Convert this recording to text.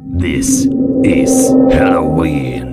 This is Halloween.